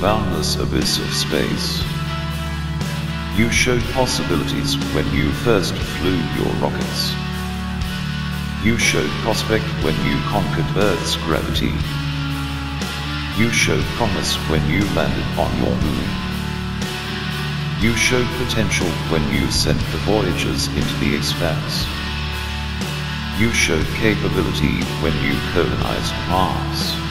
boundless abyss of space. You showed possibilities when you first flew your rockets. You showed prospect when you conquered Earth's gravity. You showed promise when you landed on your moon. You showed potential when you sent the Voyagers into the expanse. You showed capability when you colonized Mars.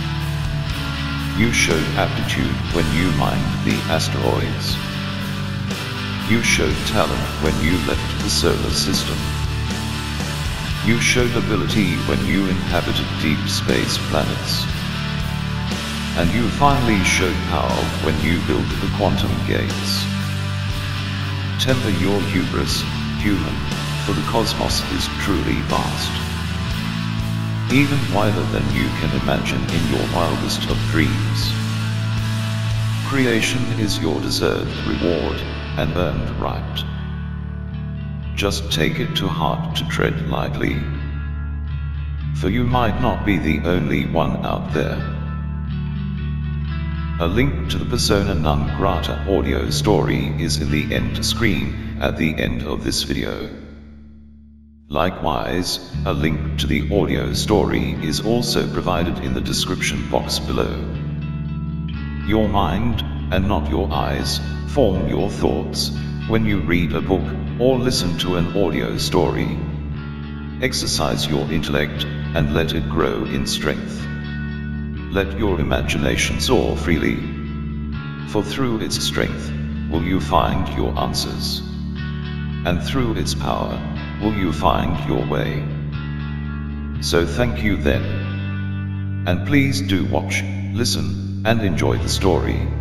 You showed aptitude when you mined the asteroids. You showed talent when you left the solar system. You showed ability when you inhabited deep space planets. And you finally showed power when you built the quantum gates. Temper your hubris, human, for the cosmos is truly vast. Even wider than you can imagine in your wildest of dreams. Creation is your deserved reward and earned right. Just take it to heart to tread lightly. For you might not be the only one out there. A link to the persona non grata audio story is in the end screen at the end of this video. Likewise, a link to the audio story is also provided in the description box below. Your mind, and not your eyes, form your thoughts when you read a book or listen to an audio story. Exercise your intellect and let it grow in strength. Let your imagination soar freely. For through its strength will you find your answers. And through its power will you find your way. So thank you then. And please do watch, listen, and enjoy the story.